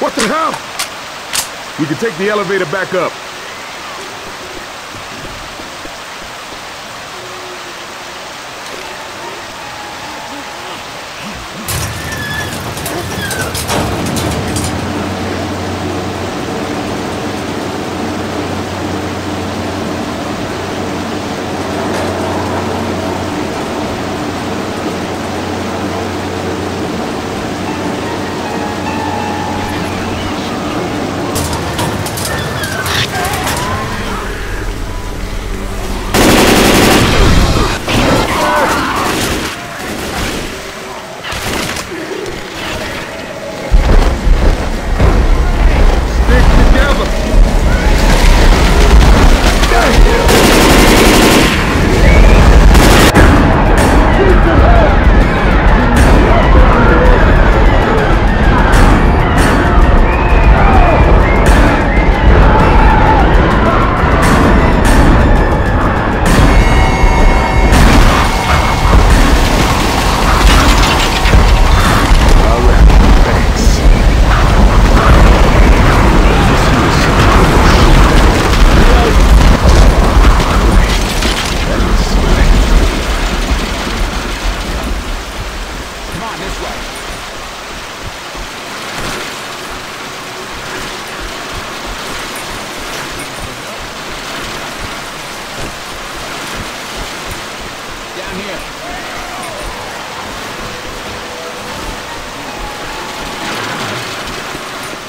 What the hell? We can take the elevator back up.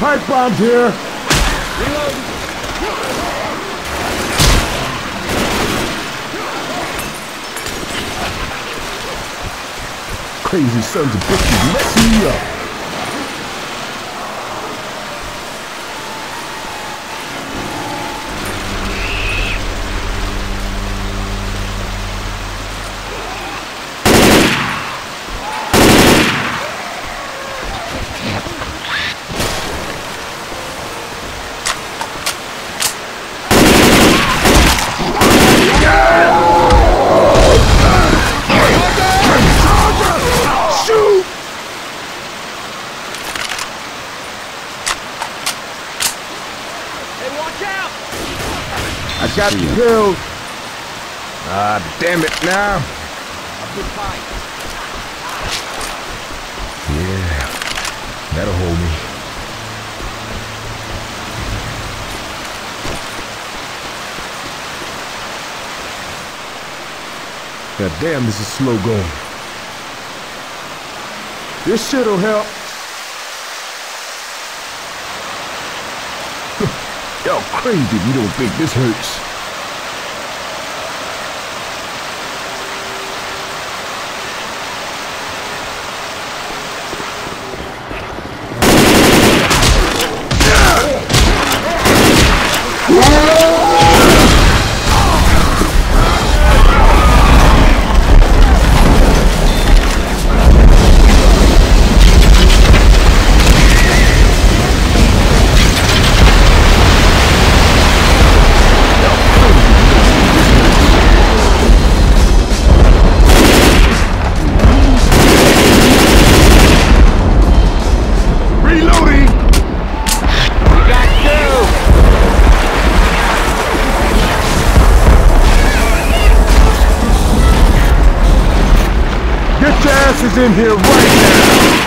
Pipe bombs here. Crazy sons of bitches messing me up. I got the pills. Ah, damn it now. Yeah, that'll hold me. God damn, this is slow going. This shit'll help. Y'all crazy if you don't think this hurts. Get your asses in here right now!